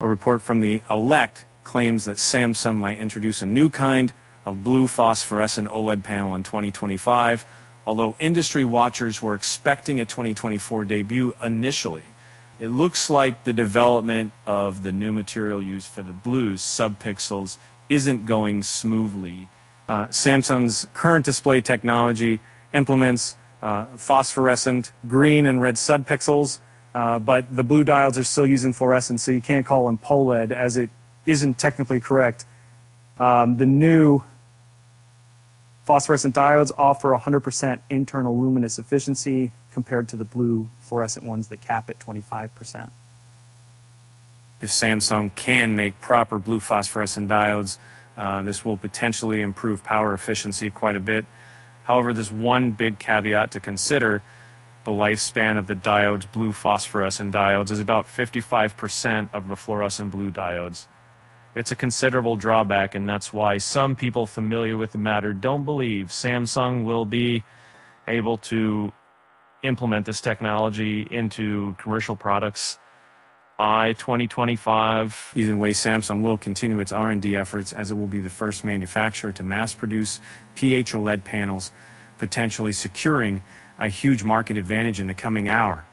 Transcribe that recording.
A report from the Elec claims that Samsung might introduce a new kind of blue phosphorescent OLED panel in 2025, although industry watchers were expecting a 2024 debut initially. It looks like the development of the new material used for the blues, subpixels, isn't going smoothly. Uh, Samsung's current display technology implements uh, phosphorescent green and red subpixels, uh, but the blue diodes are still using fluorescence, so you can't call them POLED as it isn't technically correct. Um, the new phosphorescent diodes offer 100% internal luminous efficiency compared to the blue fluorescent ones that cap at 25%. If Samsung can make proper blue phosphorescent diodes, uh, this will potentially improve power efficiency quite a bit. However, there's one big caveat to consider. The lifespan of the diodes, blue phosphorescent diodes, is about 55% of the fluorescent blue diodes. It's a considerable drawback, and that's why some people familiar with the matter don't believe Samsung will be able to implement this technology into commercial products by 2025. Either way, Samsung will continue its R&D efforts as it will be the first manufacturer to mass produce PHOLED panels, potentially securing a huge market advantage in the coming hour.